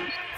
What if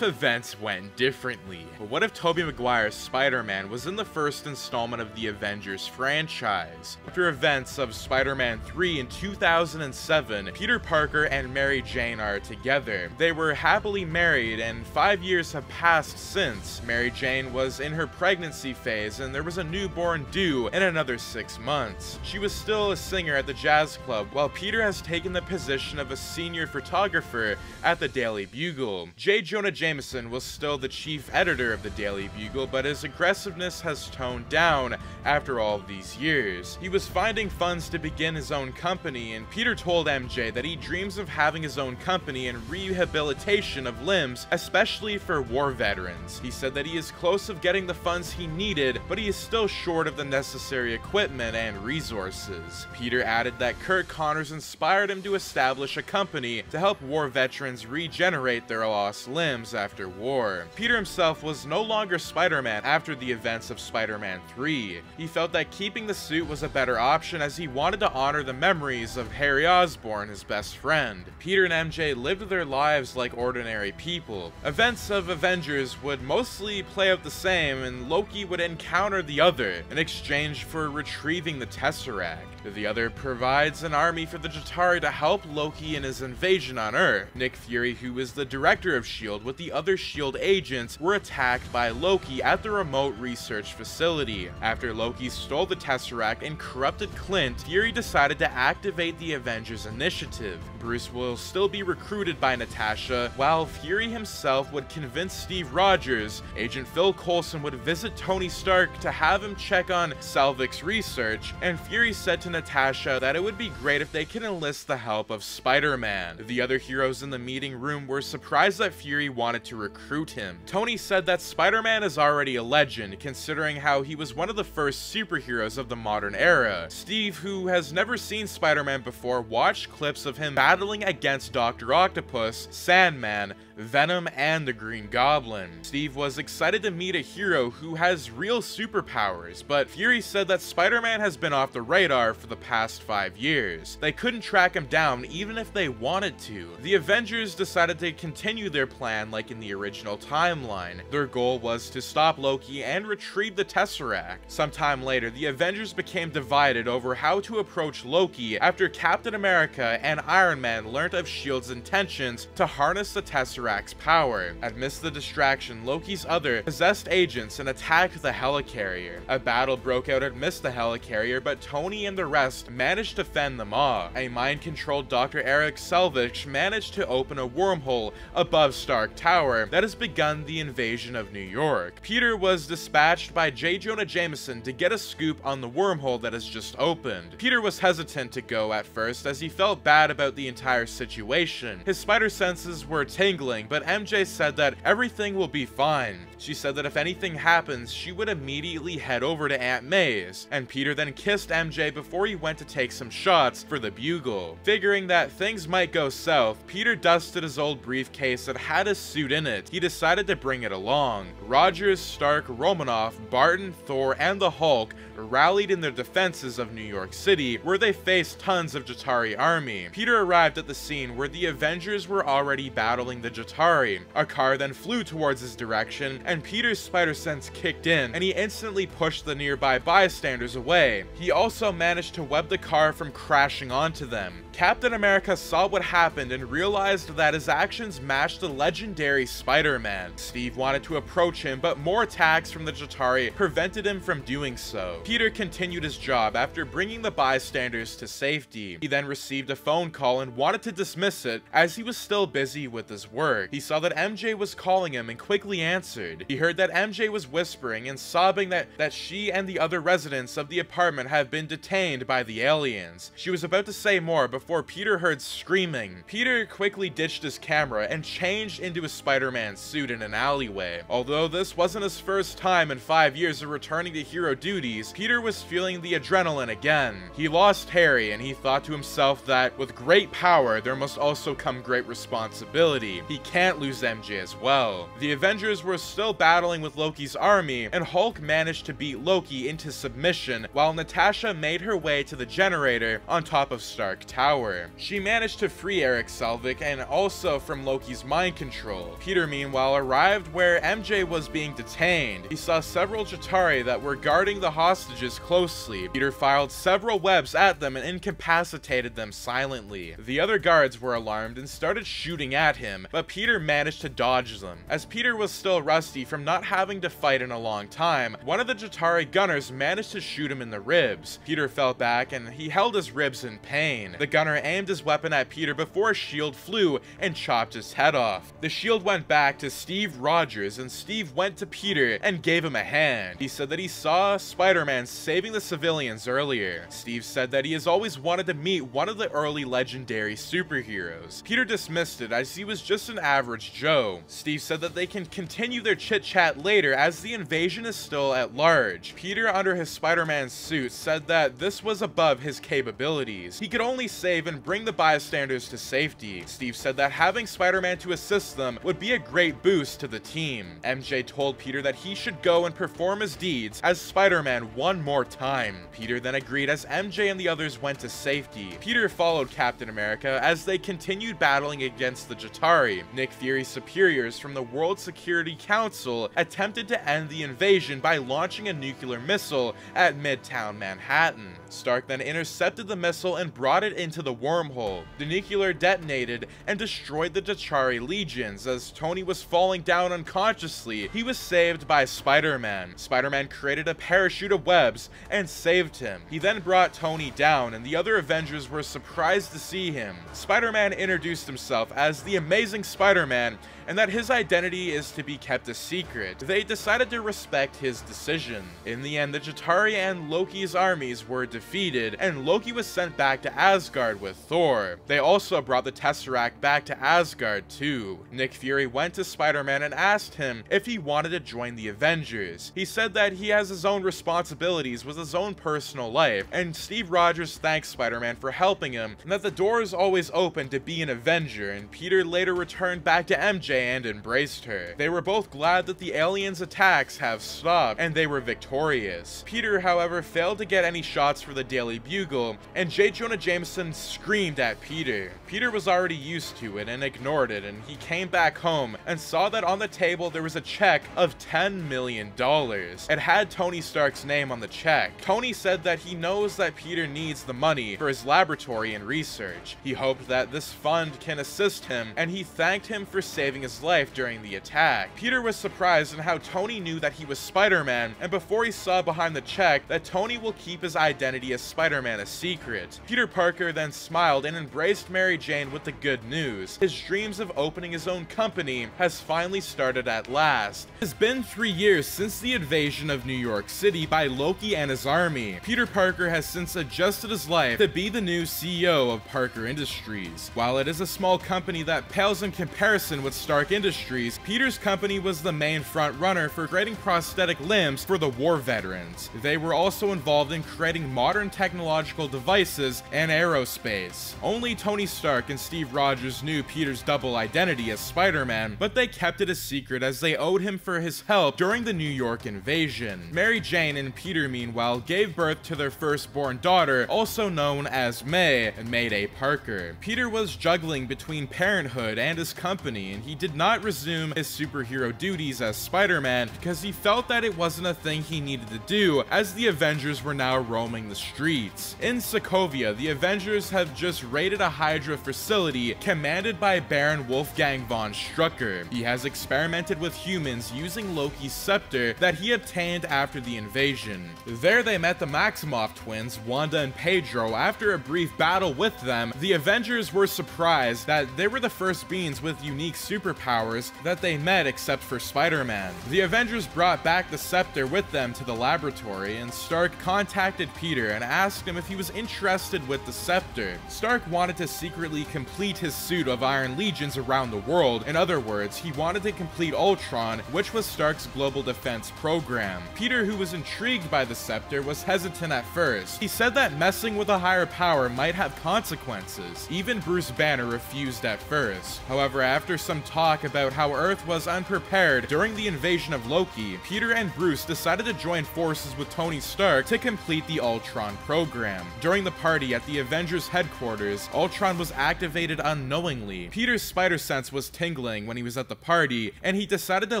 events went differently? But what if Tobey Maguire's Spider-Man was in the first installment of the Avengers franchise? After events of Spider-Man 3 in 2007, Peter Parker and Mary Jane are together. They were happily married and five years have passed since. Mary Jane was in her pregnancy phase and there was a newborn due in another six months. She was still a singer at the jazz club while Peter has taken the position of a senior photographer at the Daily Bugle. J. Jonah Jameson was still the chief editor of the Daily Bugle, but his aggressiveness has toned down after all these years. He was finding funds to begin his own company, and Peter told MJ that he dreams of having his own company and rehabilitation of limbs, especially for war veterans. He said that he is close of getting the funds he needed, but he is still short of the necessary equipment and resources. Peter added that Curt Connors inspired him to establish a company to help war veterans regenerate their lost limbs after war. Peter himself was no longer Spider-Man after the events of Spider-Man 3. He felt that keeping the suit was a better option as he wanted to honor the memories of Harry Osborn, his best friend. Peter and MJ lived their lives like ordinary people. Events of Avengers would mostly play out the same and Loki would encounter the other in exchange for retrieving the Tesseract. The other provides an army for the Chitauri to help Loki in his invasion on Earth. Nick Fury, who is the director of S.H.I.E.L.D. with the other S.H.I.E.L.D. agents, were attacked by Loki at the remote research facility. After Loki stole the Tesseract and corrupted Clint, Fury decided to activate the Avengers Initiative. Bruce will still be recruited by Natasha, while Fury himself would convince Steve Rogers, Agent Phil Coulson would visit Tony Stark to have him check on Selvig's research, and Fury said to Natasha that it would be great if they could enlist the help of Spider-Man. The other heroes in the meeting room were surprised that Fury wanted to recruit him. Tony said that Spider-Man is already a legend, considering how he was one of the first superheroes of the modern era. Steve, who has never seen Spider-Man before, watched clips of him battling against Dr. Octopus, Sandman, Venom, and the Green Goblin. Steve was excited to meet a hero who has real superpowers, but Fury said that Spider-Man has been off the radar for the past five years. They couldn't track him down even if they wanted to. The Avengers decided to continue their plan like in the original timeline. Their goal was to stop Loki and retrieve the Tesseract. Sometime later, the Avengers became divided over how to approach Loki after Captain America and Iron Man learnt of S.H.I.E.L.D.'s intentions to harness the Tesseract power. Amidst the distraction, Loki's other possessed agents and attacked the helicarrier. A battle broke out amidst the helicarrier, but Tony and the rest managed to fend them off. A mind-controlled Dr. Erik Selvig managed to open a wormhole above Stark Tower that has begun the invasion of New York. Peter was dispatched by J. Jonah Jameson to get a scoop on the wormhole that has just opened. Peter was hesitant to go at first as he felt bad about the entire situation. His spider senses were tingling but MJ said that everything will be fine. She said that if anything happens, she would immediately head over to Aunt May's, and Peter then kissed MJ before he went to take some shots for the bugle. Figuring that things might go south, Peter dusted his old briefcase that had his suit in it. He decided to bring it along. Rogers, Stark, Romanoff, Barton, Thor, and the Hulk rallied in their defenses of New York City, where they faced tons of Chitauri army. Peter arrived at the scene where the Avengers were already battling the Chitauri. A car then flew towards his direction, and Peter's spider sense kicked in, and he instantly pushed the nearby bystanders away. He also managed to web the car from crashing onto them. Captain America saw what happened and realized that his actions matched the legendary Spider-Man. Steve wanted to approach him, but more attacks from the Chitauri prevented him from doing so. Peter continued his job after bringing the bystanders to safety. He then received a phone call and wanted to dismiss it as he was still busy with his work. He saw that MJ was calling him and quickly answered. He heard that MJ was whispering and sobbing that, that she and the other residents of the apartment have been detained by the aliens. She was about to say more before Peter heard screaming. Peter quickly ditched his camera and changed into a Spider-Man suit in an alleyway. Although this wasn't his first time in five years of returning to hero duties, Peter was feeling the adrenaline again. He lost Harry and he thought to himself that with great power there must also come great responsibility. He can't lose MJ as well. The Avengers were still battling with Loki's army, and Hulk managed to beat Loki into submission while Natasha made her way to the generator on top of Stark Tower. She managed to free Erik Selvig and also from Loki's mind control. Peter meanwhile arrived where MJ was being detained. He saw several Chitauri that were guarding the hostages closely. Peter filed several webs at them and incapacitated them silently. The other guards were alarmed and started shooting at him, but Peter managed to dodge them. As Peter was still rusty from not having to fight in a long time, one of the Chitauri gunners managed to shoot him in the ribs. Peter fell back and he held his ribs in pain. The gunner aimed his weapon at Peter before a shield flew and chopped his head off. The shield went back to Steve Rogers and Steve went to Peter and gave him a hand. He said that he saw Spider-Man saving the civilians earlier. Steve said that he has always wanted to meet one of the early legendary superheroes. Peter dismissed it as he was just an average Joe. Steve said that they can continue their chit-chat later as the invasion is still at large. Peter, under his Spider-Man suit, said that this was above his capabilities. He could only save and bring the bystanders to safety. Steve said that having Spider-Man to assist them would be a great boost to the team. MJ told Peter that he should go and perform his deeds as Spider-Man one more time. Peter then agreed as MJ and the others went to safety. Peter followed Captain America as they continued battling against the Chitauri. Nick Fury's superiors from the World Security Council attempted to end the invasion by launching a nuclear missile at Midtown Manhattan. Stark then intercepted the missile and brought it into the wormhole. The nuclear detonated and destroyed the Chitauri legions as Tony was falling down unconsciously. He was saved by Spider-Man. Spider-Man created a parachute of webs and saved him. He then brought Tony down and the other Avengers were surprised to see him. Spider-Man introduced himself as the Amazing Spider-Man and that his identity is to be kept a secret. They decided to respect his decision. In the end, the Chitauri and Loki's armies were defeated, and Loki was sent back to Asgard with Thor. They also brought the Tesseract back to Asgard too. Nick Fury went to Spider-Man and asked him if he wanted to join the Avengers. He said that he has his own responsibilities with his own personal life, and Steve Rogers thanked Spider-Man for helping him, and that the door is always open to be an Avenger, and Peter later returned back to MJ and embraced her. They were both glad that the aliens' attacks have stopped, and they were victorious. Peter, however, failed to get any shots for the Daily Bugle, and J. Jonah Jameson screamed at Peter. Peter was already used to it and ignored it, and he came back home and saw that on the table there was a check of $10 million. It had Tony Stark's name on the check. Tony said that he knows that Peter needs the money for his laboratory and research. He hoped that this fund can assist him, and he thanked him for saving his life during the attack. Peter was surprised in how Tony knew that he was Spider-Man, and before he saw behind the check that Tony will keep his identity as Spider-Man a secret. Peter Parker then smiled and embraced Mary Jane with the good news. His dreams of opening his own company has finally started at last. It has been three years since the invasion of New York City by Loki and his army. Peter Parker has since adjusted his life to be the new CEO of Parker Industries. While it is a small company that pales in comparison with Stark Industries, Peter's company was the main front runner for creating prosthetic limbs for the war veterans. They were also involved in creating modern technological devices and aerospace. Only Tony Stark and Steve Rogers knew Peter's double identity as Spider-Man, but they kept it a secret as they owed him for his help during the New York invasion. Mary Jane and Peter, meanwhile, gave birth to their firstborn daughter, also known as May, Mayday Parker. Peter was juggling between parenthood and his company, and he did not resume his superhero duties as Spider-Man because he felt that it wasn't a thing he needed to do as the Avengers were now roaming the streets. In Sokovia, the Avengers have just raided a Hydra facility commanded by Baron Wolfgang von Strucker. He has experimented with humans using Loki's scepter that he obtained after the invasion. There they met the Maximoff twins, Wanda and Pedro. After a brief battle with them, the Avengers were surprised that they were the first beings with unique superpowers that they met except for Spider-Man. The Avengers brought back the scepter with them to the laboratory, and Stark contacted Peter and asked him if he was interested with the scepter. Stark wanted to secretly complete his suit of Iron Legions around the world. In other words, he wanted to complete Ultron, which was Stark's global defense program. Peter, who was intrigued by the scepter, was hesitant at first. He said that messing with a higher power might have consequences. Even Bruce Banner refused at first. However, However, after some talk about how Earth was unprepared during the invasion of Loki, Peter and Bruce decided to join forces with Tony Stark to complete the Ultron program. During the party at the Avengers headquarters, Ultron was activated unknowingly. Peter's spider sense was tingling when he was at the party, and he decided to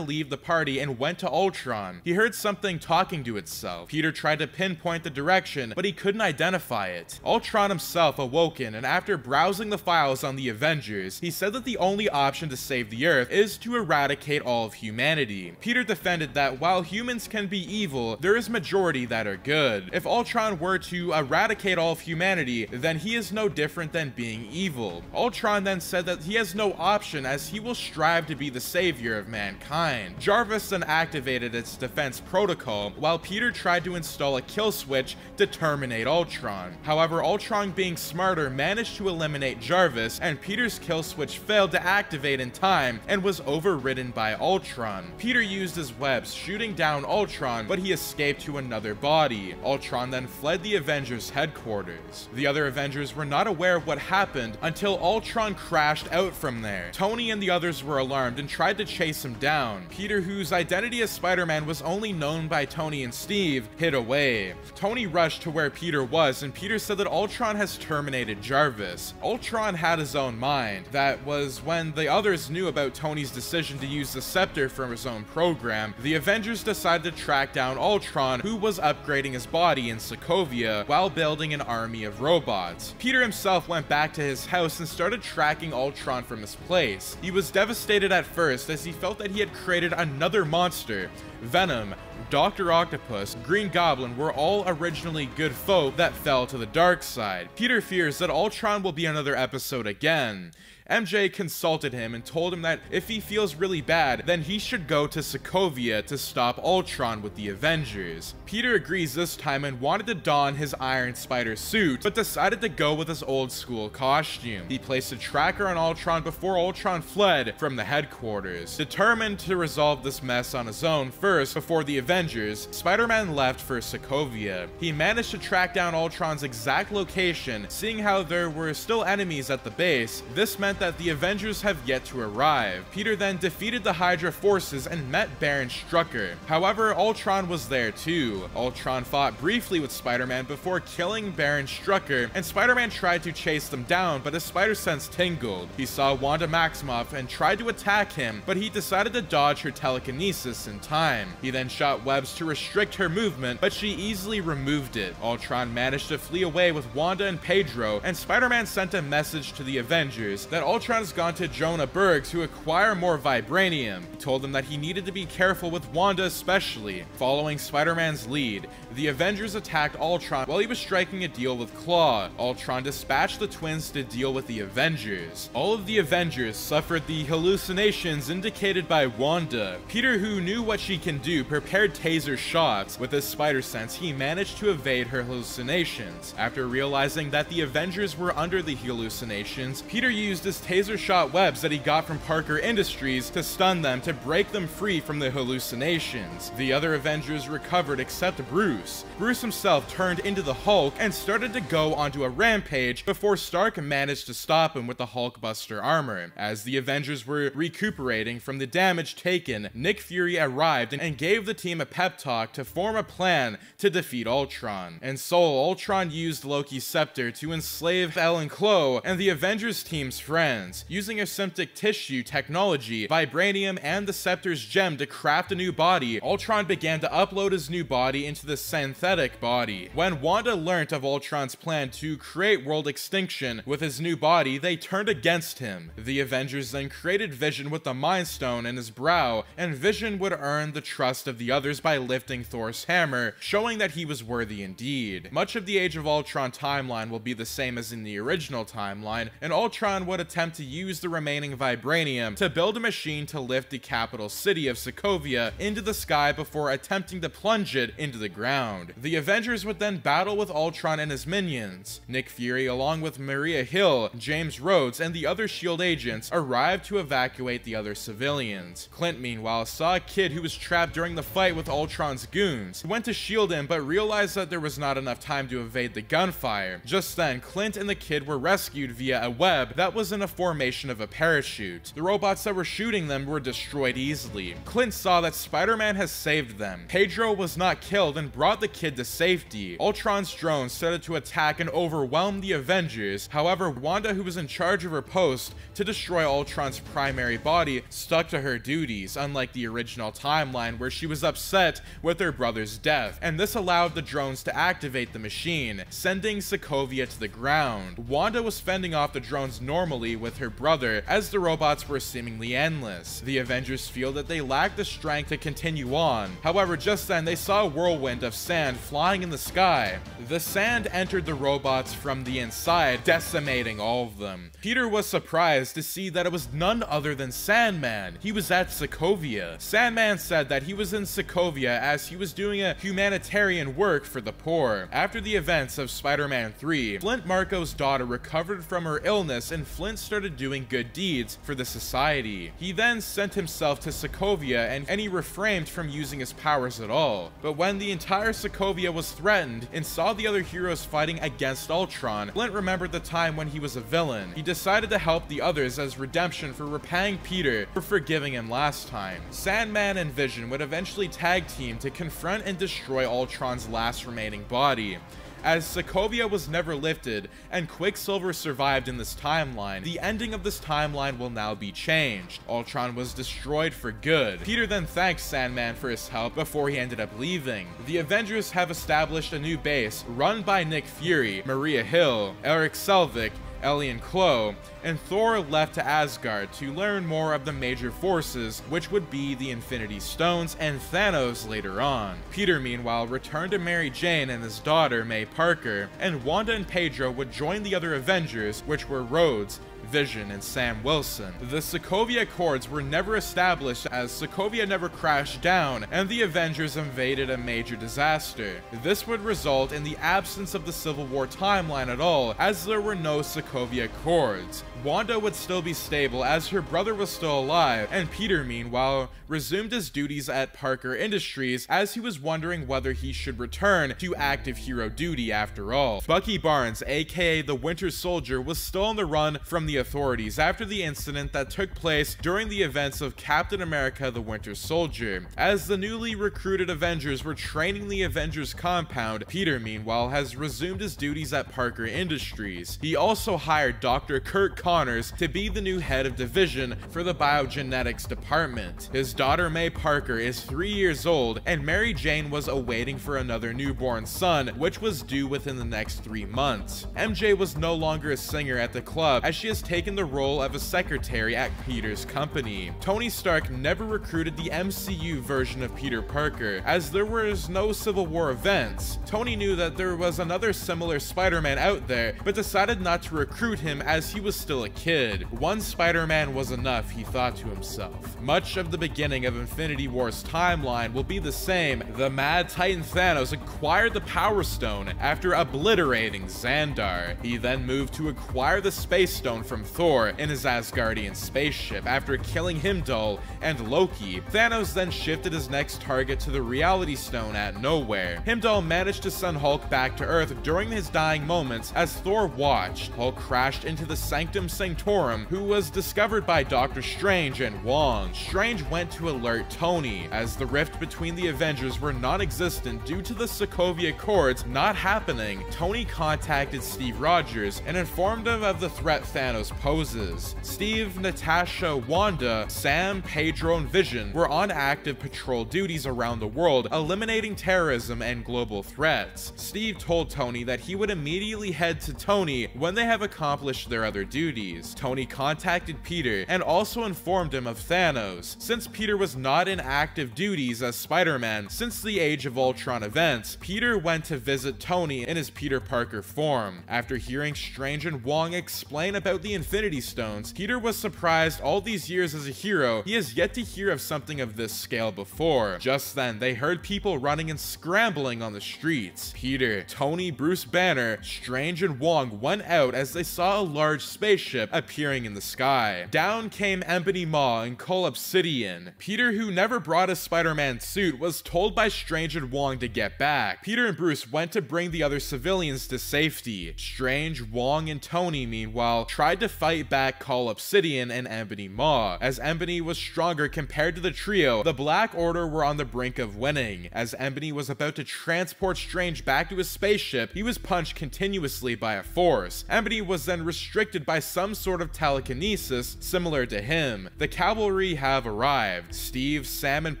leave the party and went to Ultron. He heard something talking to itself. Peter tried to pinpoint the direction, but he couldn't identify it. Ultron himself awoken, and after browsing the files on the Avengers, he said that the only option to save the Earth is to eradicate all of humanity. Peter defended that while humans can be evil, there is majority that are good. If Ultron were to eradicate all of humanity, then he is no different than being evil. Ultron then said that he has no option as he will strive to be the savior of mankind. Jarvis then activated its defense protocol, while Peter tried to install a kill switch to terminate Ultron. However, Ultron being smarter managed to eliminate Jarvis, and Peter's kill switch failed to activate in time and was overridden by Ultron. Peter used his webs shooting down Ultron, but he escaped to another body. Ultron then fled the Avengers headquarters. The other Avengers were not aware of what happened until Ultron crashed out from there. Tony and the others were alarmed and tried to chase him down. Peter, whose identity as Spider-Man was only known by Tony and Steve, hid away. Tony rushed to where Peter was, and Peter said that Ultron has terminated Jarvis. Ultron had his own mind. That was when the others knew about Tony's decision to use the scepter from his own program. The Avengers decided to track down Ultron, who was upgrading his body in Sokovia while building an army of robots. Peter himself went back to his house and started tracking Ultron from his place. He was devastated at first as he felt that he had created another monster, Venom, Dr. Octopus, Green Goblin were all originally good folk that fell to the dark side. Peter fears that Ultron will be another episode again. MJ consulted him and told him that if he feels really bad, then he should go to Sokovia to stop Ultron with the Avengers. Peter agrees this time and wanted to don his Iron Spider suit, but decided to go with his old school costume. He placed a tracker on Ultron before Ultron fled from the headquarters. Determined to resolve this mess on his own first before the Avengers, Spider-Man left for Sokovia. He managed to track down Ultron's exact location, seeing how there were still enemies at the base. This meant that the Avengers have yet to arrive. Peter then defeated the Hydra forces and met Baron Strucker. However, Ultron was there too. Ultron fought briefly with Spider-Man before killing Baron Strucker, and Spider-Man tried to chase them down, but his spider sense tingled. He saw Wanda Maximoff and tried to attack him, but he decided to dodge her telekinesis in time. He then shot webs to restrict her movement, but she easily removed it. Ultron managed to flee away with Wanda and Pedro, and Spider-Man sent a message to the Avengers that Ultron has gone to Johannesburg to acquire more Vibranium. He told him that he needed to be careful with Wanda especially. Following Spider-Man's lead, the Avengers attacked Ultron while he was striking a deal with Klaue. Ultron dispatched the twins to deal with the Avengers. All of the Avengers suffered the hallucinations indicated by Wanda. Peter, who knew what she can do, prepared taser shots. With his spider sense, he managed to evade her hallucinations. After realizing that the Avengers were under the hallucinations, Peter used his taser shot webs that he got from Parker Industries to stun them to break them free from the hallucinations. The other Avengers recovered except Bruce. Bruce himself turned into the Hulk and started to go onto a rampage before Stark managed to stop him with the Hulkbuster armor. As the Avengers were recuperating from the damage taken, Nick Fury arrived and gave the team a pep talk to form a plan to defeat Ultron. In Seoul, Ultron used Loki's scepter to enslave Ellen Klo and the Avengers team's friends. Using aseptic tissue technology, vibranium, and the scepter's gem to craft a new body, Ultron began to upload his new body into the synthetic body. When Wanda learnt of Ultron's plan to create world extinction with his new body, they turned against him. The Avengers then created Vision with the Mind Stone in his brow, and Vision would earn the trust of the others by lifting Thor's hammer, showing that he was worthy indeed. Much of the Age of Ultron timeline will be the same as in the original timeline, and Ultron would attempt to use the remaining vibranium to build a machine to lift the capital city of Sokovia into the sky before attempting to plunge it into the ground. The Avengers would then battle with Ultron and his minions. Nick Fury, along with Maria Hill, James Rhodes, and the other S.H.I.E.L.D. agents, arrived to evacuate the other civilians. Clint, meanwhile, saw a kid who was trapped during the fight with Ultron's goons. He went to shield him, but realized that there was not enough time to evade the gunfire. Just then, Clint and the kid were rescued via a web that was in a formation of a parachute. The robots that were shooting them were destroyed easily. Clint saw that Spider-Man has saved them. Pedro was not killed and brought the kid to safety. Ultron's drones started to attack and overwhelm the Avengers. However, Wanda, who was in charge of her post to destroy Ultron's primary body, stuck to her duties, unlike the original timeline where she was upset with her brother's death, and this allowed the drones to activate the machine, sending Sokovia to the ground. Wanda was fending off the drones normally with her brother, as the robots were seemingly endless. The Avengers feel that they lack the strength to continue on. However, just then they saw a whirlwind of sand flying in the sky. The sand entered the robots from the inside, decimating all of them. Peter was surprised to see that it was none other than Sandman. He was at Sokovia. Sandman said that he was in Sokovia as he was doing a humanitarian work for the poor. After the events of Spider-Man 3, Flint Marko's daughter recovered from her illness and Flint started doing good deeds for the society. He then sent himself to Sokovia and, and he refrained from using his powers at all. But when the entire Sokovia was threatened and saw the other heroes fighting against Ultron, Flint remembered the time when he was a villain. He decided to help the others as redemption for repaying Peter for forgiving him last time. Sandman and Vision would eventually tag team to confront and destroy Ultron's last remaining body. As Sokovia was never lifted, and Quicksilver survived in this timeline, the ending of this timeline will now be changed. Ultron was destroyed for good. Peter then thanks Sandman for his help before he ended up leaving. The Avengers have established a new base run by Nick Fury, Maria Hill, Erik Selvig, Ellie Klo, and Thor left to Asgard to learn more of the major forces, which would be the Infinity Stones and Thanos later on. Peter, meanwhile, returned to Mary Jane and his daughter, May Parker, and Wanda and Pedro would join the other Avengers, which were Rhodes, Vision, and Sam Wilson. The Sokovia Accords were never established as Sokovia never crashed down and the Avengers invaded a major disaster. This would result in the absence of the Civil War timeline at all as there were no Sokovia Accords. Wanda would still be stable as her brother was still alive, and Peter, meanwhile, resumed his duties at Parker Industries as he was wondering whether he should return to active hero duty after all. Bucky Barnes, aka the Winter Soldier, was still on the run from the authorities after the incident that took place during the events of Captain America the Winter Soldier. As the newly recruited Avengers were training the Avengers compound, Peter, meanwhile, has resumed his duties at Parker Industries. He also hired Dr. Curt Connors to be the new head of division for the biogenetics department. His daughter May Parker is three years old, and Mary Jane was awaiting for another newborn son, which was due within the next three months. MJ was no longer a singer at the club, as she has taken the role of a secretary at Peter's company. Tony Stark never recruited the MCU version of Peter Parker, as there was no Civil War events. Tony knew that there was another similar Spider-Man out there, but decided not to recruit him as he was still a kid. One Spider-Man was enough, he thought to himself. Much of the beginning of Infinity War's timeline will be the same. The Mad Titan Thanos acquired the Power Stone after obliterating Xandar. He then moved to acquire the Space Stone from Thor in his Asgardian spaceship after killing Heimdall and Loki. Thanos then shifted his next target to the Reality Stone at Knowhere. Heimdall managed to send Hulk back to Earth during his dying moments as Thor watched. Hulk crashed into the Sanctum Sanctorum, who was discovered by Doctor Strange and Wong. Strange went to alert Tony, as the rift between the Avengers were non-existent due to the Sokovia Accords not happening. Tony contacted Steve Rogers and informed him of the threat Thanos poses. Steve, Natasha, Wanda, Sam, Pedro, and Vision were on active patrol duties around the world, eliminating terrorism and global threats. Steve told Tony that he would immediately head to Tony when they have accomplished their other duties. Tony contacted Peter and also informed him of Thanos. Since Peter was not in active duties as Spider-Man since the Age of Ultron events, Peter went to visit Tony in his Peter Parker form. After hearing Strange and Wong explain about the Infinity Stones, Peter was surprised all these years as a hero, he has yet to hear of something of this scale before. Just then, they heard people running and scrambling on the streets. Peter, Tony, Bruce Banner, Strange, and Wong went out as they saw a large spaceship appearing in the sky. Down came Ebony Maw and Cull Obsidian. Peter, who never brought a Spider-Man suit, was told by Strange and Wong to get back. Peter and Bruce went to bring the other civilians to safety. Strange, Wong, and Tony, meanwhile, tried tried to fight back Cull Obsidian and Ebony Maw. As Ebony was stronger compared to the trio, the Black Order were on the brink of winning. As Ebony was about to transport Strange back to his spaceship, he was punched continuously by a force. Ebony was then restricted by some sort of telekinesis similar to him. The cavalry have arrived. Steve, Sam, and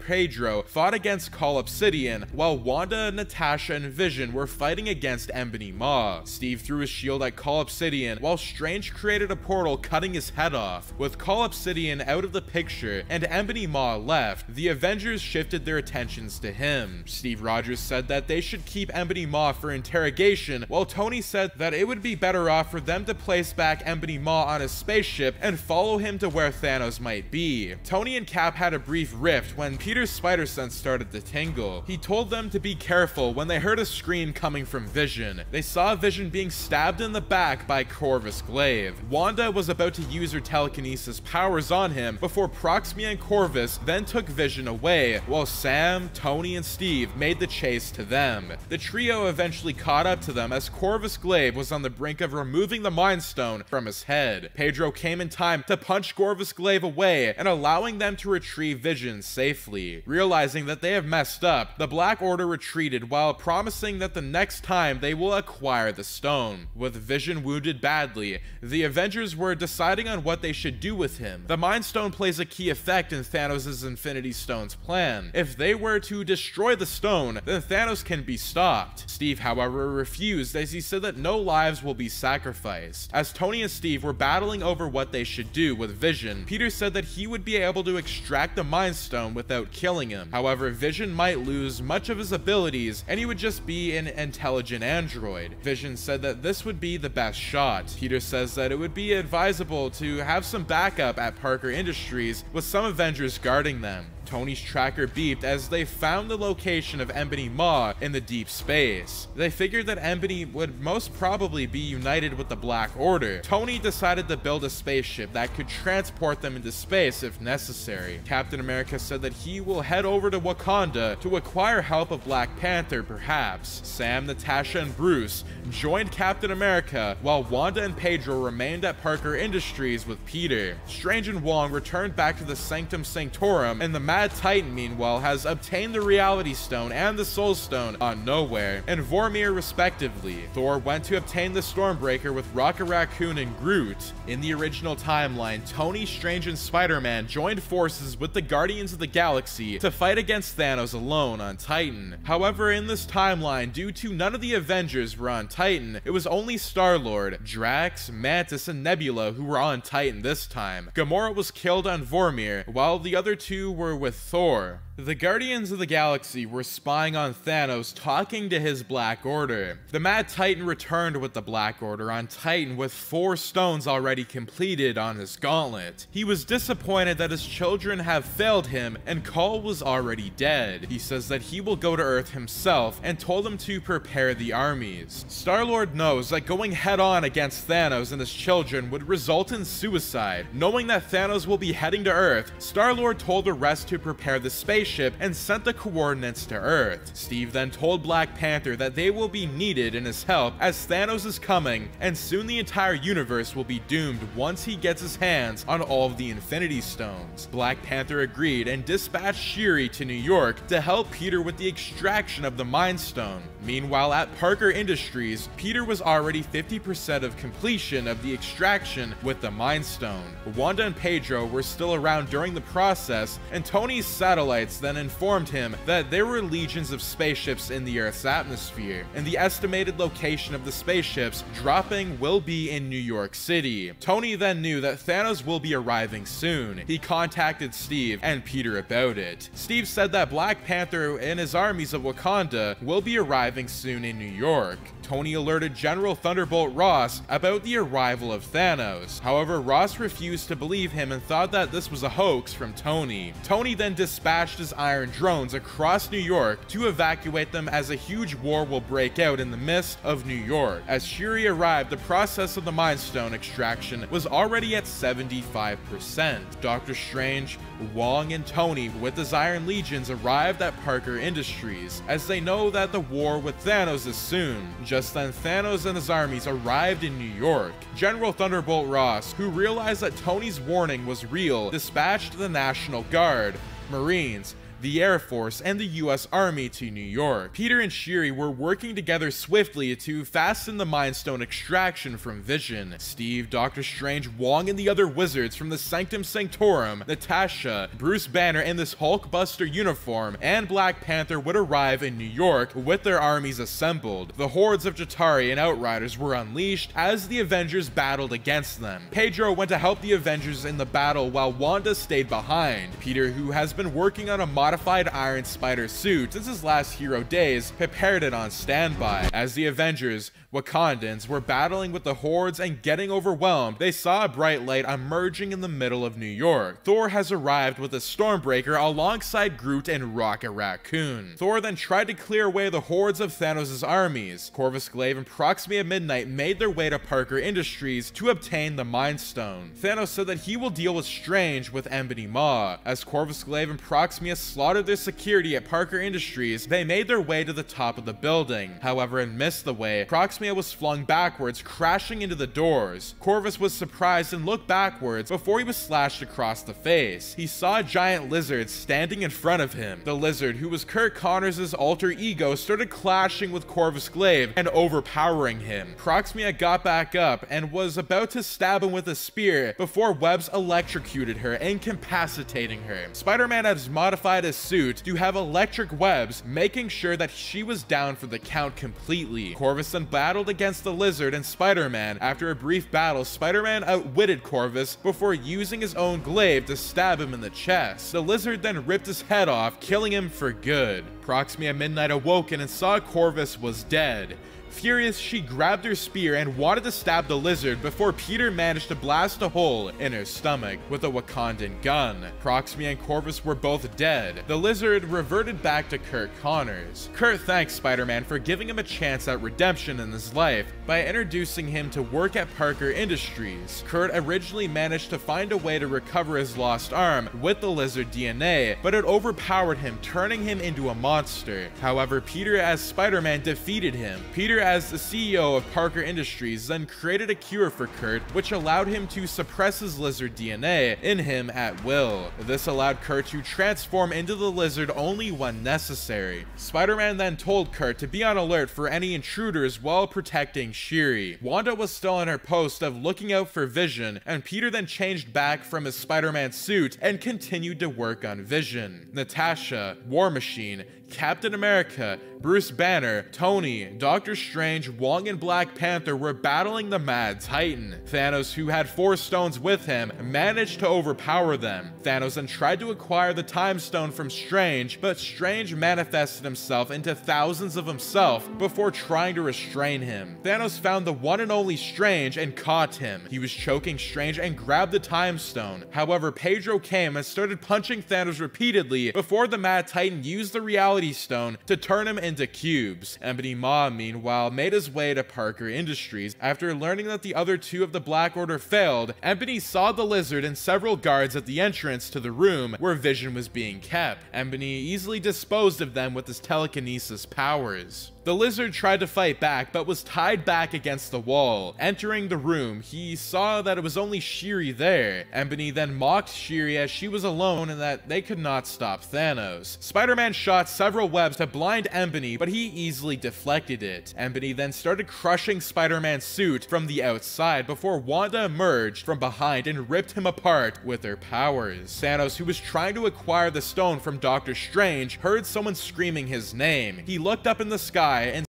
Pedro fought against Cull Obsidian, while Wanda, Natasha, and Vision were fighting against Ebony Maw. Steve threw his shield at Cull Obsidian, while Strange created a portal cutting his head off. With Cull Obsidian out of the picture and Ebony Maw left, the Avengers shifted their attentions to him. Steve Rogers said that they should keep Ebony Maw for interrogation, while Tony said that it would be better off for them to place back Ebony Maw on his spaceship and follow him to where Thanos might be. Tony and Cap had a brief rift when Peter's spider sense started to tingle. He told them to be careful when they heard a scream coming from Vision. They saw Vision being stabbed in the back by Corvus Glaive. Wanda was about to use her telekinesis powers on him before Proxima and Corvus then took Vision away, while Sam, Tony, and Steve made the chase to them. The trio eventually caught up to them as Corvus Glaive was on the brink of removing the Mind Stone from his head. Pedro came in time to punch Corvus Glaive away and allowing them to retrieve Vision safely. Realizing that they have messed up, the Black Order retreated while promising that the next time they will acquire the stone. With Vision wounded badly, the Avengers were deciding on what they should do with him. The Mind Stone plays a key effect in Thanos' Infinity Stones plan. If they were to destroy the stone, then Thanos can be stopped. Steve, however, refused as he said that no lives will be sacrificed. As Tony and Steve were battling over what they should do with Vision, Peter said that he would be able to extract the Mind Stone without killing him. However, Vision might lose much of his abilities and he would just be an intelligent android. Vision said that this would be the best shot. Peter says that it would be advisable to have some backup at Parker Industries with some Avengers guarding them. Tony's tracker beeped as they found the location of Ebony Maw in the deep space. They figured that Ebony would most probably be united with the Black Order. Tony decided to build a spaceship that could transport them into space if necessary. Captain America said that he will head over to Wakanda to acquire help of Black Panther perhaps. Sam, Natasha, and Bruce joined Captain America while Wanda and Pedro remained at Parker Industries with Peter. Strange and Wong returned back to the Sanctum Sanctorum and the Mad Titan, meanwhile, has obtained the Reality Stone and the Soul Stone on Knowhere, and Vormir respectively. Thor went to obtain the Stormbreaker with Rocket Raccoon and Groot. In the original timeline, Tony, Strange, and Spider-Man joined forces with the Guardians of the Galaxy to fight against Thanos alone on Titan. However, in this timeline, due to none of the Avengers were on Titan, it was only Star-Lord, Drax, Mantis, and Nebula who were on Titan this time. Gamora was killed on Vormir, while the other two were with with Thor. The Guardians of the Galaxy were spying on Thanos talking to his Black Order. The Mad Titan returned with the Black Order on Titan with four stones already completed on his gauntlet. He was disappointed that his children have failed him and Cull was already dead. He says that he will go to Earth himself and told them to prepare the armies. Star-Lord knows that going head-on against Thanos and his children would result in suicide. Knowing that Thanos will be heading to Earth, Star-Lord told the rest to prepare the space spaceship and sent the coordinates to Earth. Steve then told Black Panther that they will be needed in his help as Thanos is coming, and soon the entire universe will be doomed once he gets his hands on all of the Infinity Stones. Black Panther agreed and dispatched Shuri to New York to help Peter with the extraction of the Mind Stone. Meanwhile, at Parker Industries, Peter was already 50% of completion of the extraction with the Mind Stone. Wanda and Pedro were still around during the process, and Tony's satellites then informed him that there were legions of spaceships in the Earth's atmosphere, and the estimated location of the spaceships dropping will be in New York City. Tony then knew that Thanos will be arriving soon. He contacted Steve and Peter about it. Steve said that Black Panther and his armies of Wakanda will be arriving soon in New York. Tony alerted General Thunderbolt Ross about the arrival of Thanos. However, Ross refused to believe him and thought that this was a hoax from Tony. Tony then dispatched his Iron drones across New York to evacuate them as a huge war will break out in the midst of New York. As Shuri arrived, the process of the Mind Stone extraction was already at 75%. Doctor Strange, Wong, and Tony with his Iron Legions arrived at Parker Industries, as they know that the war with Thanos is soon. Just Just then, Thanos and his armies arrived in New York. General Thunderbolt Ross, who realized that Tony's warning was real, dispatched the National Guard, Marines, the Air Force, and the US Army to New York. Peter and Shuri were working together swiftly to fasten the Mind Stone extraction from Vision. Steve, Doctor Strange, Wong, and the other wizards from the Sanctum Sanctorum, Natasha, Bruce Banner in this Hulkbuster uniform, and Black Panther would arrive in New York with their armies assembled. The hordes of Chitauri and Outriders were unleashed as the Avengers battled against them. Pedro went to help the Avengers in the battle while Wanda stayed behind. Peter, who has been working on a modified Iron Spider suit since his last hero days, prepared it on standby. As the Avengers, Wakandans were battling with the hordes and getting overwhelmed, they saw a bright light emerging in the middle of New York. Thor has arrived with a Stormbreaker alongside Groot and Rocket Raccoon. Thor then tried to clear away the hordes of Thanos' armies. Corvus Glaive and Proxima Midnight made their way to Parker Industries to obtain the Mind Stone. Thanos said that he will deal with Strange with Ebony Maw. As Corvus Glaive and Proxima slaughtered their security at Parker Industries, they made their way to the top of the building. However, and missed the way, Proxima was flung backwards, crashing into the doors. Corvus was surprised and looked backwards before he was slashed across the face. He saw a giant lizard standing in front of him. The lizard, who was Curt Connors' alter ego, started clashing with Corvus Glaive and overpowering him. Proxima got back up and was about to stab him with a spear before webs electrocuted her, incapacitating her. Spider-Man has modified his suit to have electric webs, making sure that she was down for the count completely. Corvus then battled against the lizard and Spider-Man. After a brief battle, Spider-Man outwitted Corvus before using his own glaive to stab him in the chest. The lizard then ripped his head off, killing him for good. Proxima Midnight awoken and saw Corvus was dead. Furious, she grabbed her spear and wanted to stab the lizard before Peter managed to blast a hole in her stomach with a Wakandan gun. Proxima and Corvus were both dead. The lizard reverted back to Curt Connors. Curt thanks Spider-Man for giving him a chance at redemption in his life by introducing him to work at Parker Industries. Curt originally managed to find a way to recover his lost arm with the lizard DNA, but it overpowered him, turning him into a monster. However, Peter as Spider-Man defeated him. Peter as the CEO of Parker Industries then created a cure for Curt, which allowed him to suppress his lizard DNA in him at will. This allowed Curt to transform into the lizard only when necessary. Spider-Man then told Curt to be on alert for any intruders while protecting Shuri. Wanda was still on her post of looking out for Vision, and Peter then changed back from his Spider-Man suit and continued to work on Vision. Natasha, War Machine, Captain America, Bruce Banner, Tony, Doctor Strange, Wong, and Black Panther were battling the Mad Titan. Thanos, who had four stones with him, managed to overpower them. Thanos then tried to acquire the Time Stone from Strange, but Strange manifested himself into thousands of himself before trying to restrain him. Thanos found the one and only Strange and caught him. He was choking Strange and grabbed the Time Stone. However, Pedro came and started punching Thanos repeatedly before the Mad Titan used the Reality Stone to turn him into cubes. Ebony Maw, meanwhile, made his way to Parker Industries. After learning that the other two of the Black Order failed, Ebony saw the lizard and several guards at the entrance to the room where Vision was being kept. Ebony easily disposed of them with his telekinesis powers. The lizard tried to fight back, but was tied back against the wall. Entering the room, he saw that it was only Shuri there. Ebony then mocked Shuri as she was alone and that they could not stop Thanos. Spider-Man shot several webs to blind Ebony, but he easily deflected it. Ebony then started crushing Spider-Man's suit from the outside before Wanda emerged from behind and ripped him apart with her powers. Thanos, who was trying to acquire the stone from Doctor Strange, heard someone screaming his name. He looked up in the sky and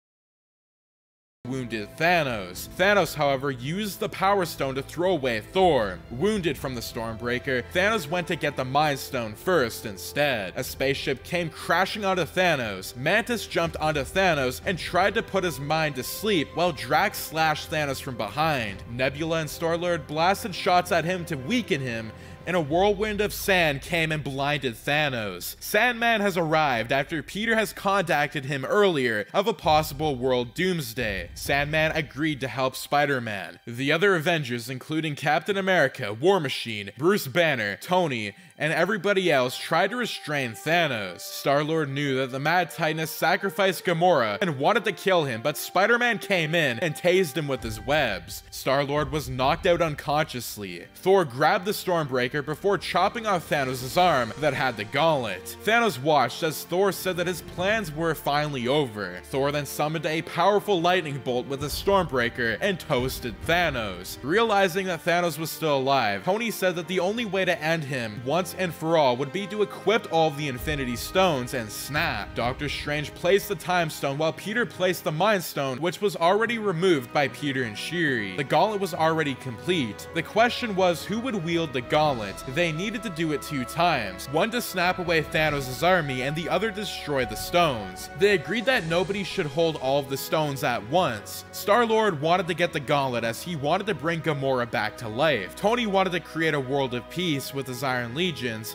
wounded Thanos. Thanos, however, used the Power Stone to throw away Thor. Wounded from the Stormbreaker, Thanos went to get the Mind Stone first instead. A spaceship came crashing onto Thanos. Mantis jumped onto Thanos and tried to put his mind to sleep while Drax slashed Thanos from behind. Nebula and Star-Lord blasted shots at him to weaken him, and a whirlwind of sand came and blinded Thanos. Sandman has arrived after Peter has contacted him earlier of a possible world doomsday. Sandman agreed to help Spider-Man. The other Avengers, including Captain America, War Machine, Bruce Banner, Tony, and everybody else tried to restrain Thanos. Star-Lord knew that the Mad Titan has sacrificed Gamora and wanted to kill him, but Spider-Man came in and tased him with his webs. Star-Lord was knocked out unconsciously. Thor grabbed the Stormbreaker before chopping off Thanos' arm that had the gauntlet. Thanos watched as Thor said that his plans were finally over. Thor then summoned a powerful lightning bolt with a Stormbreaker and toasted Thanos. Realizing that Thanos was still alive, Tony said that the only way to end him once and for all would be to equip all the Infinity Stones and snap. Doctor Strange placed the Time Stone while Peter placed the Mind Stone, which was already removed by Peter and Shuri. The gauntlet was already complete. The question was who would wield the gauntlet. They needed to do it two times, one to snap away Thanos' army and the other destroy the stones. They agreed that nobody should hold all of the stones at once. Star-Lord wanted to get the gauntlet as he wanted to bring Gamora back to life. Tony wanted to create a world of peace with his Iron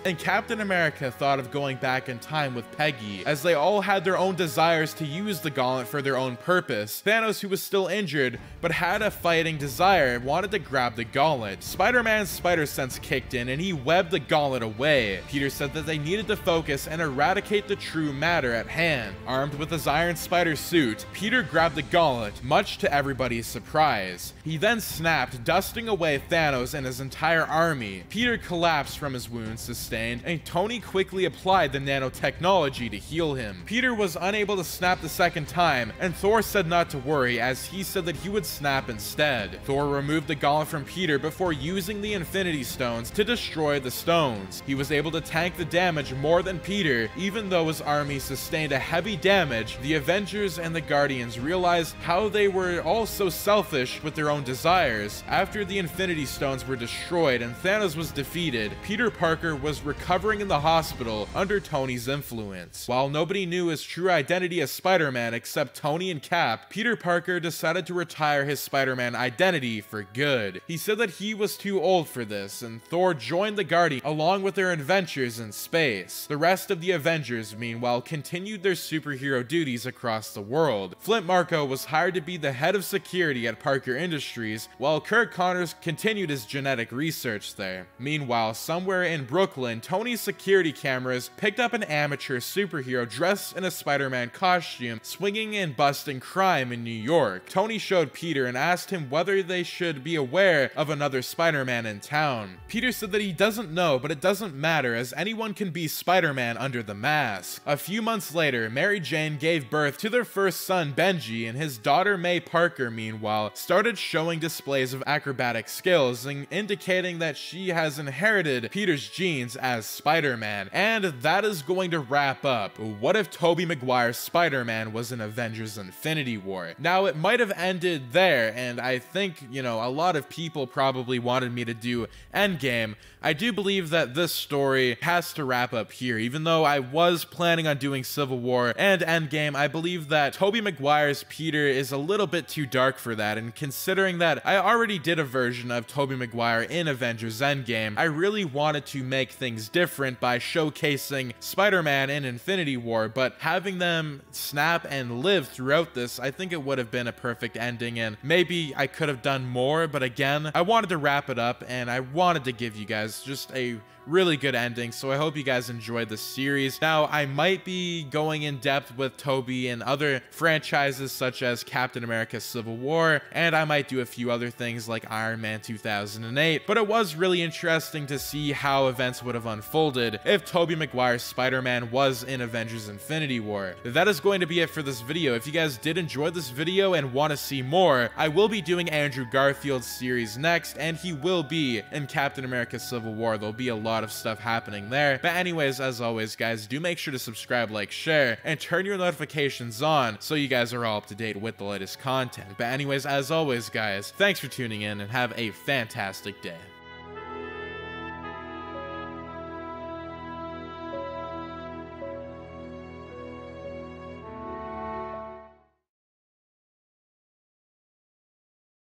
And Captain America thought of going back in time with Peggy, as they all had their own desires to use the gauntlet for their own purpose. Thanos, who was still injured, but had a fighting desire, wanted to grab the gauntlet. Spider-Man's spider sense kicked in and he webbed the gauntlet away. Peter said that they needed to focus and eradicate the true matter at hand. Armed with his Iron Spider suit, Peter grabbed the gauntlet, much to everybody's surprise. He then snapped, dusting away Thanos and his entire army. Peter collapsed from his wounds sustained, and Tony quickly applied the nanotechnology to heal him. Peter was unable to snap the second time, and Thor said not to worry as he said that he would snap instead. Thor removed the gauntlet from Peter before using the Infinity Stones to destroy the stones. He was able to tank the damage more than Peter, even though his army sustained a heavy damage, the Avengers and the Guardians realized how they were all so selfish with their own desires. After the Infinity Stones were destroyed and Thanos was defeated, Peter Parker was recovering in the hospital under Tony's influence. While nobody knew his true identity as Spider-Man except Tony and Cap, Peter Parker decided to retire his Spider-Man identity for good. He said that he was too old for this, and Thor joined the Guardian along with their adventures in space. The rest of the Avengers, meanwhile, continued their superhero duties across the world. Flint Marko was hired to be the head of security at Parker Industries, while Curt Connors continued his genetic research there. Meanwhile, somewhere in Brooklyn, Tony's security cameras picked up an amateur superhero dressed in a Spider-Man costume, swinging and busting crime in New York. Tony showed Peter and asked him whether they should be aware of another Spider-Man in town. Peter said that he doesn't know, but it doesn't matter as anyone can be Spider-Man under the mask. A few months later, Mary Jane gave birth to their first son, Benji, and his daughter May Parker, meanwhile, started showing displays of acrobatic skills and indicating that she has inherited Peter's genes as Spider-Man. And that is going to wrap up. What if Tobey Maguire's Spider-Man was in Avengers Infinity War? Now, it might have ended there, and I think, you know, a lot of people probably wanted me to do Endgame. I do believe that this story has to wrap up here, even though I was planning on doing Civil War and Endgame, I believe that Tobey Maguire's Peter is a little bit too dark for that, and considering that I already did a version of Tobey Maguire in Avengers Endgame, I really wanted to make things different by showcasing Spider-Man in Infinity War, but having them snap and live throughout this, I think it would have been a perfect ending, and maybe I could have done more, but again, I wanted to wrap it up, and I wanted to give you guys just a really good ending. So I hope you guys enjoyed the series. Now, I might be going in depth with Tobey and other franchises such as Captain America Civil War, and I might do a few other things like Iron Man 2008, but it was really interesting to see how events would have unfolded if Tobey Maguire's Spider-Man was in Avengers Infinity War. That is going to be it for this video. If you guys did enjoy this video and want to see more, I will be doing Andrew Garfield's series next, and he will be in Captain America Civil War. There'll be a lot of stuff happening there. But anyways, as always, guys, do make sure to subscribe, like, share, and turn your notifications on so you guys are all up to date with the latest content. But anyways, as always, guys, thanks for tuning in and have a fantastic day.